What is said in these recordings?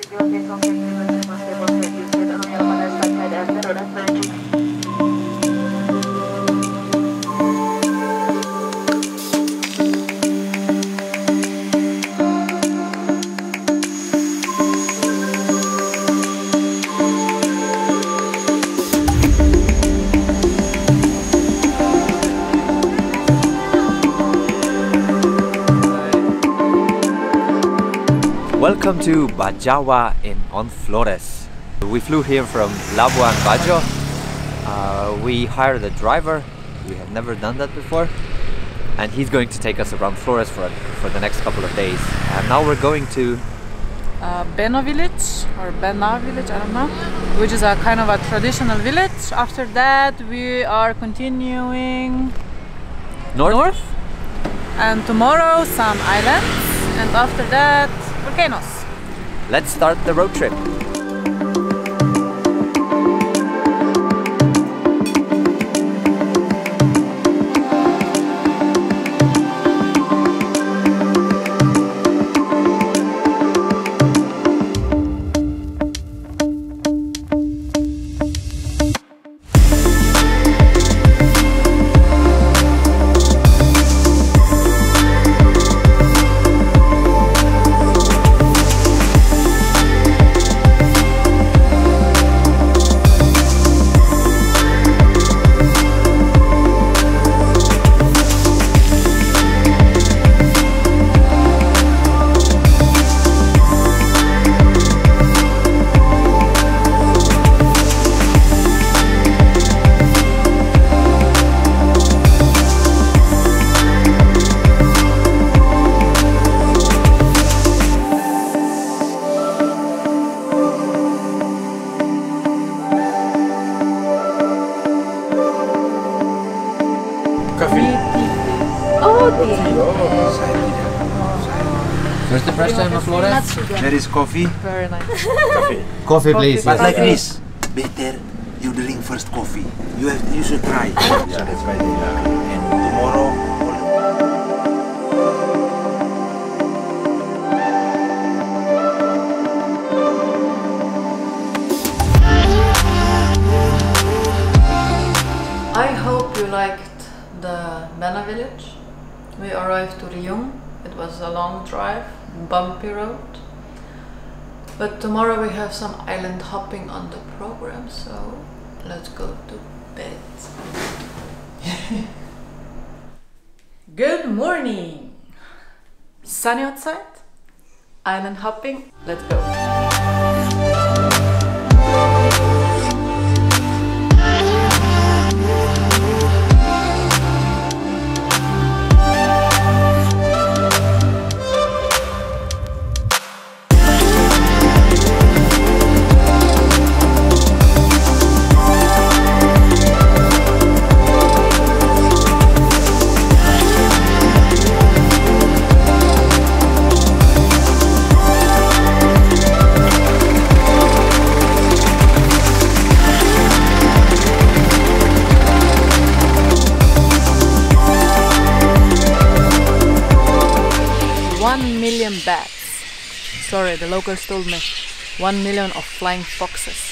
事業提供研究部してご Welcome to Bajawa in on Flores. We flew here from Labuan Bajo. Uh, we hired a driver. We have never done that before. And he's going to take us around Flores for, for the next couple of days. And now we're going to uh, Beno village or Bena village, I don't know, which is a kind of a traditional village. After that, we are continuing north. north. And tomorrow, some islands. And after that, volcanoes. Let's start the road trip. First impression of Flores? There is coffee. Very nice. Coffee. Coffee, please. But like this, better you drink first coffee. You have you should try. yeah, that's right. Yeah. And tomorrow. I hope you liked the Bena village. We arrived to Riung. It was a long drive, bumpy road. But tomorrow we have some island hopping on the program, so let's go to bed. Good morning! Sunny outside, island hopping, let's go. The locals told me. One million of flying foxes.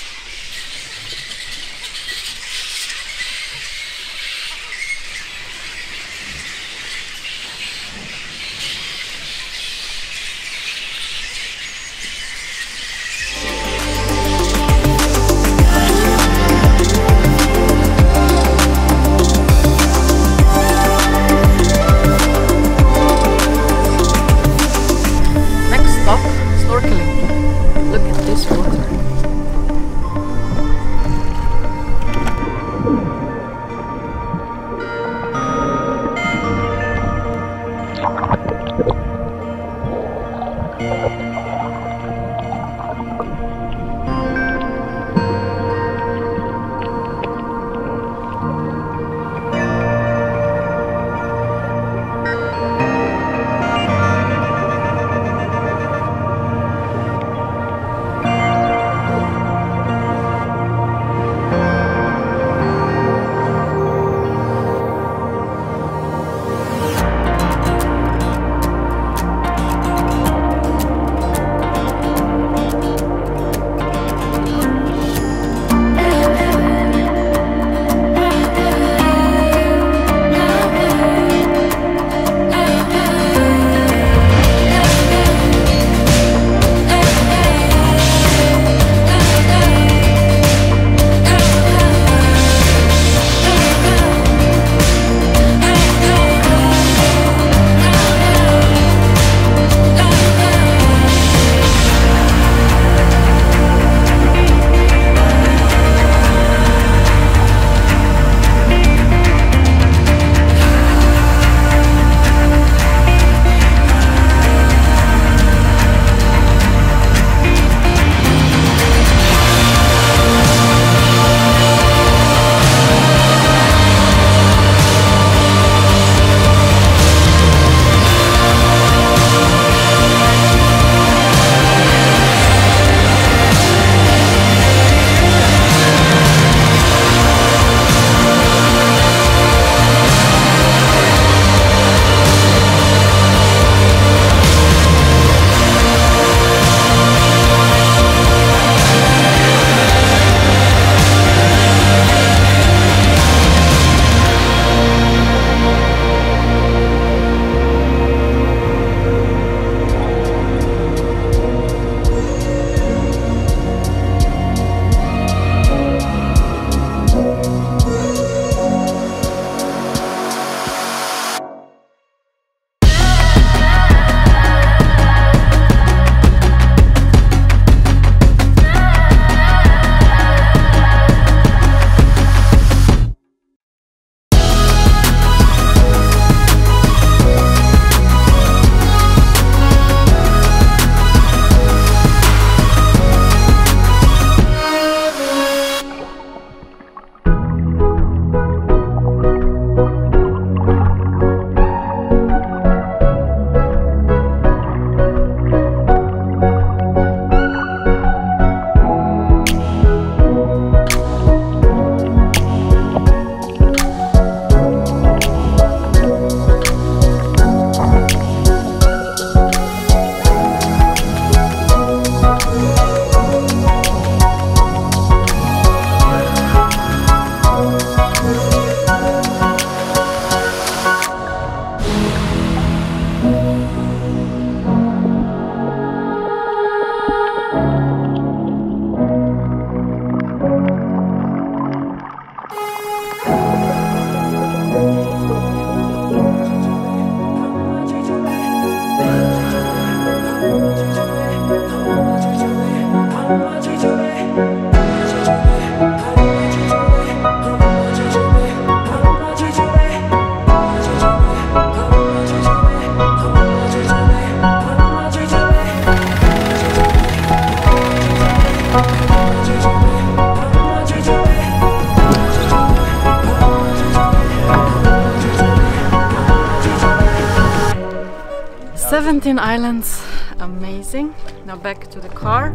17 islands, amazing. Now back to the car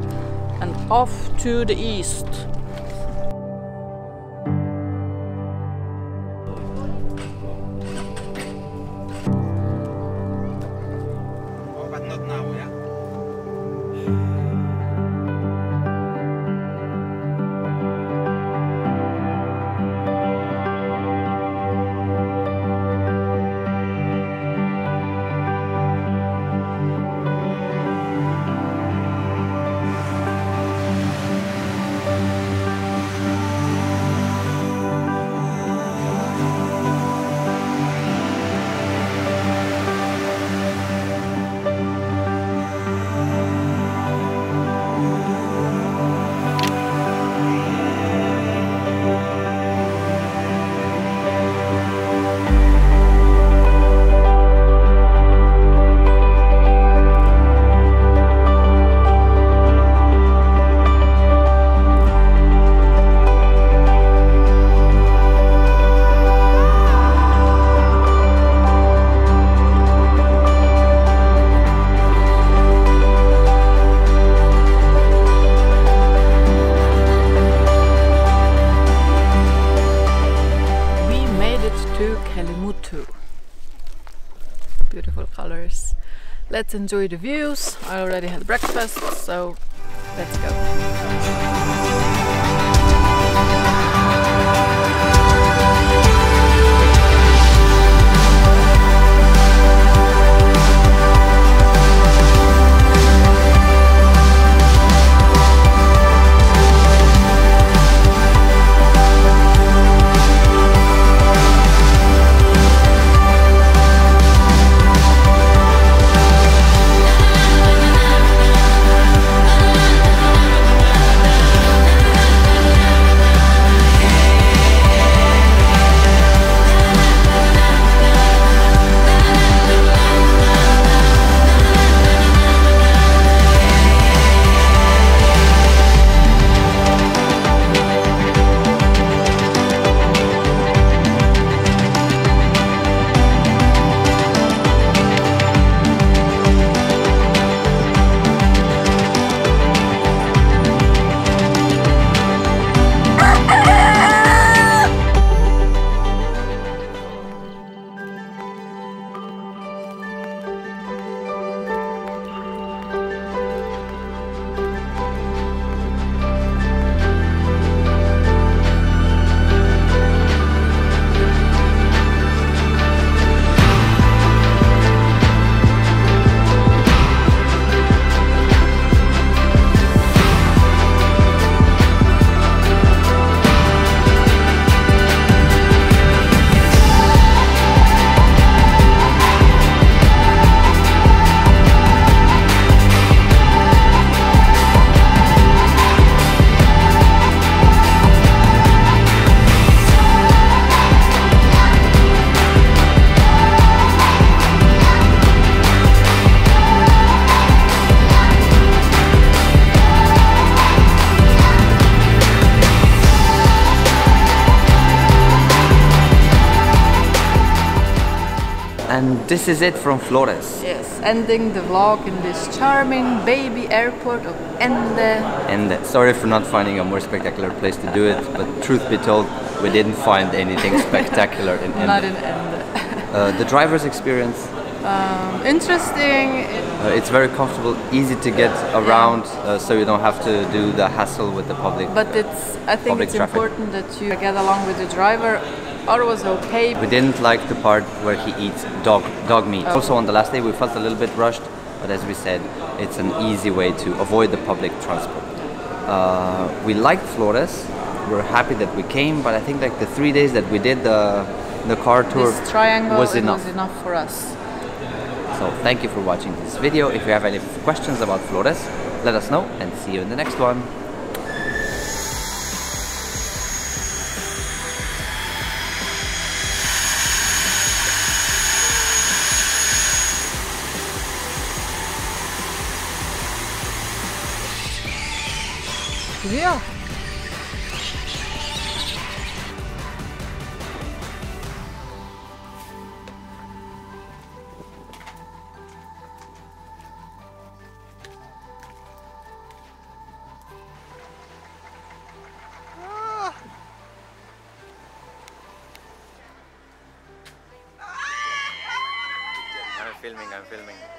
and off to the east. Beautiful colors. Let's enjoy the views. I already had breakfast, so let's go. And this is it from Flores. Yes, ending the vlog in this charming baby airport of Ende. Uh, sorry for not finding a more spectacular place to do it, but truth be told, we didn't find anything spectacular in Ende. Not Ende. in Ende. Uh, the driver's experience, Um, interesting. uh, it's very comfortable, easy to get around, uh, so you don't have to do the hassle with the public. But it's I think it's traffic. important that you get along with the driver. Other was okay. We didn't like the part where he eats dog dog meat. Also on the last day we felt a little bit rushed, but as we said, it's an easy way to avoid the public transport. Uh, we liked Flores. We're happy that we came, but I think like the three days that we did the the car tour This triangle was enough. was enough for us. So thank you for watching this video. If you have any questions about Flores, let us know and see you in the next one. Filming, I'm filming.